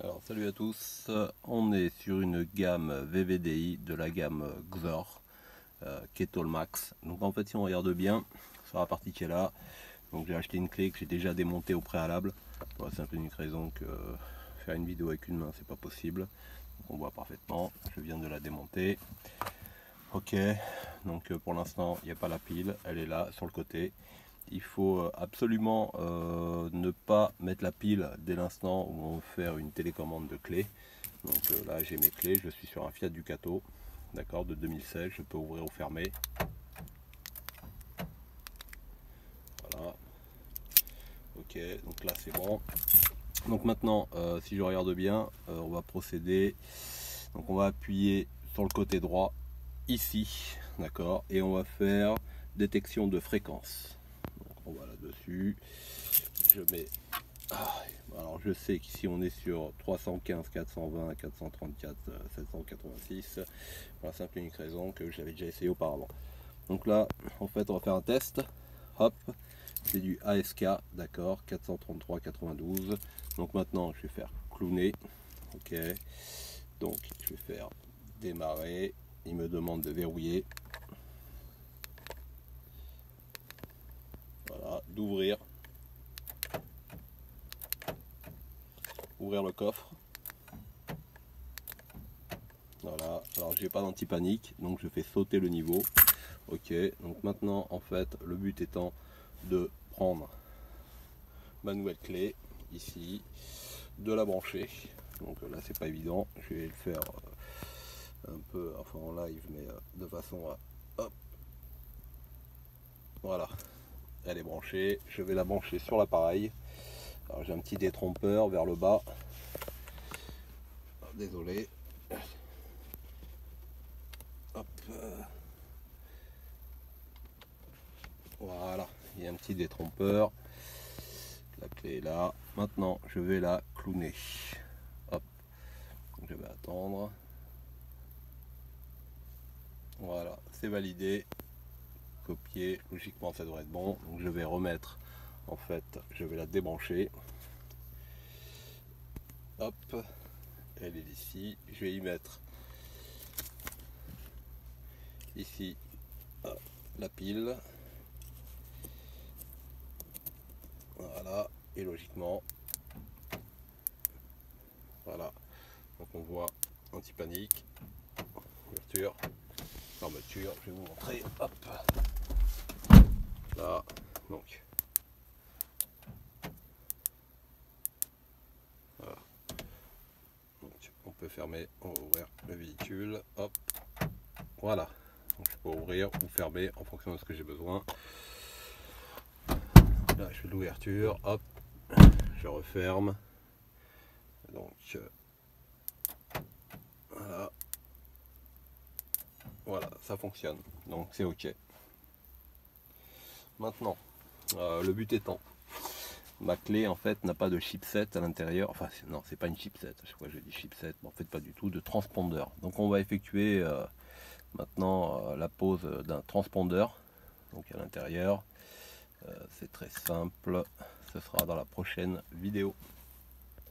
Alors salut à tous, on est sur une gamme VVDI de la gamme Xor euh, Kettle Max. Donc en fait si on regarde bien sur la partie qui est là, donc j'ai acheté une clé que j'ai déjà démontée au préalable pour la simple unique raison que faire une vidéo avec une main c'est pas possible. Donc on voit parfaitement, je viens de la démonter. Ok, donc euh, pour l'instant il n'y a pas la pile, elle est là sur le côté il faut euh, absolument euh, ne pas mettre la pile dès l'instant où on veut faire une télécommande de clé. Donc euh, là j'ai mes clés, je suis sur un Fiat Ducato, d'accord, de 2016, je peux ouvrir ou fermer. Voilà. Ok, donc là c'est bon. Donc maintenant, si je regarde bien, on va procéder. Donc on va appuyer sur le côté droit ici, d'accord, et on va faire détection de fréquence on va là-dessus. Je mets... Ah, alors je sais qu'ici on est sur 315, 420, 434, 786. Pour la simple et unique raison que j'avais déjà essayé auparavant. Donc là, en fait, on va faire un test. Hop, c'est du ASK, d'accord, 433, 92. Donc maintenant, je vais faire clowner. Ok. Donc, je vais faire démarrer. Il me demande de verrouiller. D'ouvrir. Ouvrir le coffre. Voilà. Alors j'ai pas d'anti-panique donc je fais sauter le niveau. Ok. Donc maintenant en fait le but étant de prendre ma nouvelle clé ici de la brancher. Donc là c'est pas évident. Je vais le faire euh, un peu enfin en live mais euh, de façon à hop. Voilà elle est branchée. Je vais la brancher sur l'appareil. Alors j'ai un petit détrompeur vers le bas. Désolé. Voilà, il y a un petit détrompeur. La clé est là. Maintenant, je vais la clowner. Hop. je vais attendre. Voilà, c'est validé copier. Logiquement, ça devrait être bon. Donc, je vais remettre, en fait, je vais la débrancher. Hop, elle est ici. Je vais y mettre ici la pile. Voilà, et logiquement, voilà. Donc on voit anti-panique, ouverture, fermeture. Je vais vous montrer. Hop donc. On peut fermer on ouvrir le véhicule hop. Voilà. Donc je peux ouvrir ou fermer en fonction de ce que j'ai besoin. Là je fais l'ouverture hop. Je referme. Donc voilà. Voilà ça fonctionne. Donc c'est ok Maintenant, euh, le but étant, ma clé en fait n'a pas de chipset à l'intérieur. Enfin, non, c'est pas une chipset. Je crois que je dis chipset, mais en fait pas du tout de transpondeur. Donc on va effectuer euh, maintenant euh, la pose d'un transpondeur. Donc à l'intérieur, c'est très simple. Ce sera dans la prochaine vidéo.